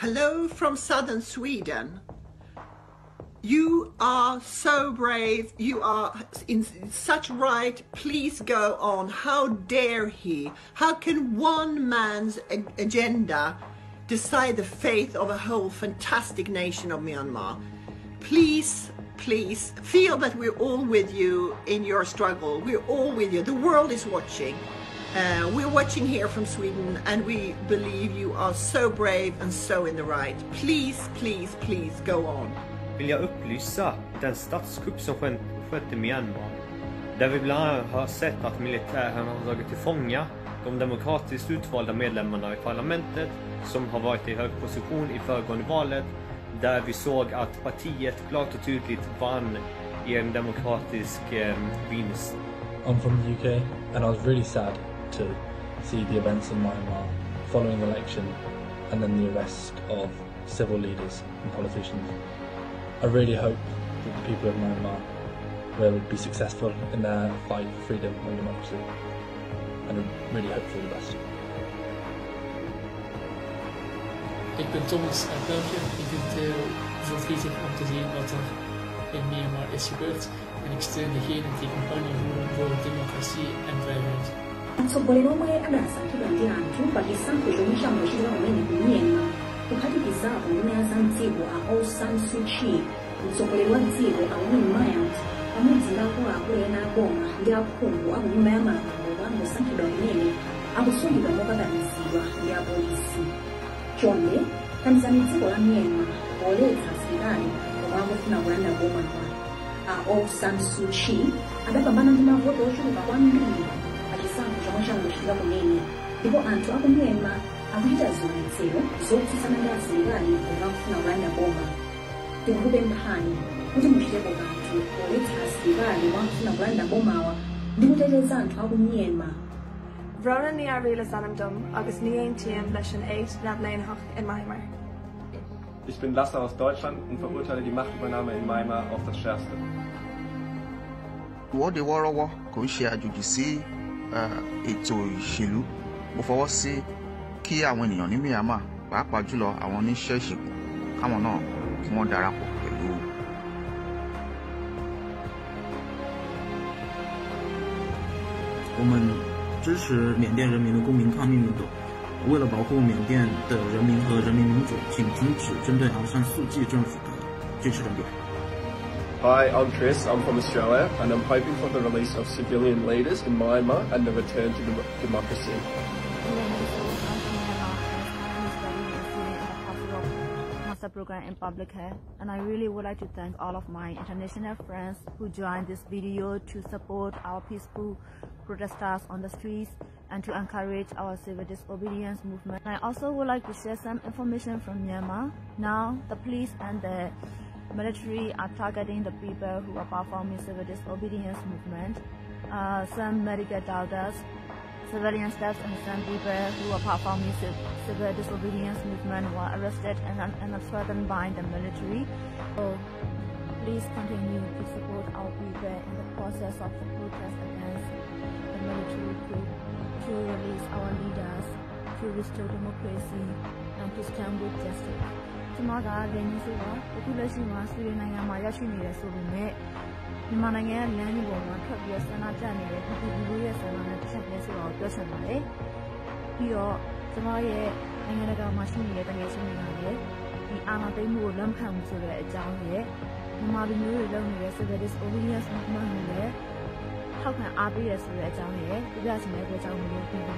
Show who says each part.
Speaker 1: Hello from southern Sweden. You are so brave. You are in such right. Please go on. How dare he? How can one man's agenda decide the fate of a whole fantastic nation of Myanmar? Please, please feel that we're all with you in your struggle. We're all with you. The world is watching. Uh, we're watching here from Sweden and we believe you are so brave and so in the right. Please, please, please go on.
Speaker 2: Vill jag upplysa den statskupp som skett i Myanmar. Där vi bland annat har sett att militären har tagit till fånga de demokratiskt utvalda medlemmarna i parlamentet som har varit i hög position i föregående valet. Där vi såg att partiet klart och tydligt vann i en demokratisk eh, vinst.
Speaker 3: I'm from the UK and I was really sad to see the events in Myanmar following the election and then the arrest of civil leaders and politicians. I really hope that the people of Myanmar will be successful in their fight for freedom and democracy and I really hope for the best.
Speaker 4: Ik ben Thomas uit België. Ik vind het heel verdrietig om te zien wat er in Myanmar is gebeurd. En ik steun degenen die campagne voeren voor democratie en vrijheid.
Speaker 5: Mtsogoleri omwe adasankhidwa ndi anthu pa chisankho chomwe chamachitira kumene ku myanmar kuphatikizapo nduna ya za mdziko a aung san suu kyi mtsogoleri wa dziko a win myant pamodzi ndi akuluakulu ena aboma ndi aphungu aku nyumba ya malamulo angosankhidwa kumene akusungidwa mokakamizidwa ndi apolisi chonde kanizani dziko la myanmar poletsa asilikali omwe akufuna kulanda boma a aung san suu kyi adapambana ndi mavoto ochuluka kwambiri abajangushira munene ibo anthu akumuyema akuchita ziwonetsero zotsutsanaganso likali pomafuna kulanda koma tikukupe mphani kuti muchitepo kanthu poletsa asilikali mwamfuna kulanda bomawa ndi kuteteza anthu akumuyema
Speaker 6: Vrona ní aríla sanamdum agus ní aontíim leis an éid nabléonthach in Weimar.
Speaker 7: Ich bin Lasser aus Deutschland und verurteile die Machtübernahme in Weimar auf das Schärfste.
Speaker 8: Wọ́n de wọ́rọ́wọ́ kò ń ṣe àjòjì ètò ìṣèlú mo fọwọ́ sí kí àwọn ènìyàn ní Myanmar pàápàá jùlọ àwọn oníṣẹ́ ìṣègùn káwọn náà kí wọ́n darapọ̀ pẹ̀lú
Speaker 9: 我们支持缅甸人民的公民抗命运动。为了保护缅甸的人民和人民民主，请停止针对昂山素季政府的军事政变。
Speaker 7: Hi, I'm Chris. I'm from Australia, and I'm hoping for the release of civilian leaders in Myanmar and the return to dem- democracy.
Speaker 10: master program in public health and I really would like to thank all of my international friends who joined this video to support our peaceful protesters on the streets and to encourage our civil disobedience movement. I also would like to share some information from Myanmar. Now the police and the military are targeting the people who are performing civil disobedience movement. Uh, some medical doctors civilian staff and some people who are performing civil disobedience movement were arrested and, and threatened by the military. So please continue to support our people in the process of the protest against the military coup to release our leaders, to restore democracy, and to stand with justice. ကျွန်မကလည်းနေဆိုတာအခုလက်ရှိမှာဆွေဒင်နိုင်ငံမှာရောက်ရှိနေတယ်ဆိုပေမဲ့မြန်မာနိုင်ငံရဲ့လမ်းကြီးပေါ်မှာထွက်ပြီးဆန္ဒပြနေတဲ့ပြည်သူလူထုရဲ့ဆန္ဒနဲ့တစ်ချက်တည်းဆိုတာကိုပြောချင်ပါတယ်။ပြီးတော့ကျွန်မရဲ့နိုင်ငံတကာမှာရှိနေတဲ့တကယ်ရှိနေတာလေဒီအာဏာသိမ်းမှုကိုလက်ခံမှုဆိုတဲ့အကြောင်းရဲ့မြန်မာလူမျိုးတွေလုပ်နေတဲ့ civil disobedience movement ကိုလည်းထောက်ခံအားပေးရဆိုတဲ့အကြောင်းရဲ့ပြပြချင်တဲ့အတွက်ကြောင့်မလို့ဒီဗီဒီယိုပြရချင်ဖြစ်ပါတယ်။